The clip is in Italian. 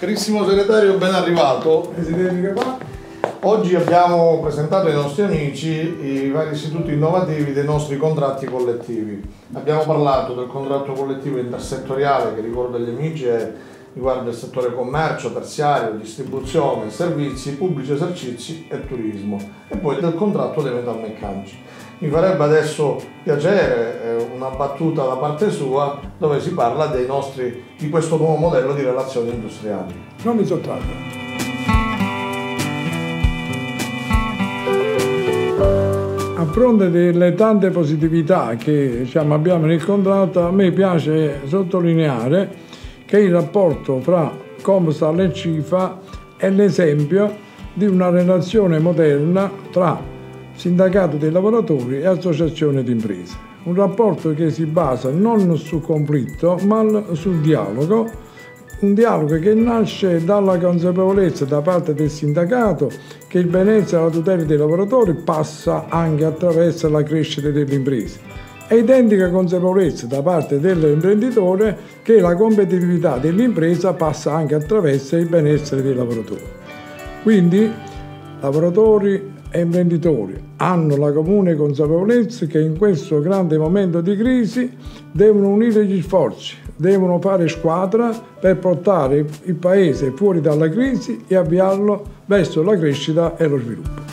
Carissimo segretario, ben arrivato. Oggi abbiamo presentato ai nostri amici i vari istituti innovativi dei nostri contratti collettivi. Abbiamo parlato del contratto collettivo intersettoriale che ricordo agli amici è, riguarda il settore commercio, terziario, distribuzione, servizi, pubblici esercizi e turismo e poi del contratto dei metalmeccanici. Mi farebbe adesso piacere una battuta da parte sua dove si parla nostri, di questo nuovo modello di relazioni industriali. Non mi sottraggo. A fronte delle tante positività che diciamo, abbiamo nel contratto, a me piace sottolineare che il rapporto fra Comstal e CIFA è l'esempio di una relazione moderna tra sindacato dei lavoratori e associazione di imprese. Un rapporto che si basa non sul conflitto ma sul dialogo, un dialogo che nasce dalla consapevolezza da parte del sindacato che il benessere e la tutela dei lavoratori passa anche attraverso la crescita delle imprese e identica consapevolezza da parte dell'imprenditore che la competitività dell'impresa passa anche attraverso il benessere dei lavoratori. Quindi lavoratori e imprenditori hanno la comune consapevolezza che in questo grande momento di crisi devono unire gli sforzi, devono fare squadra per portare il Paese fuori dalla crisi e avviarlo verso la crescita e lo sviluppo.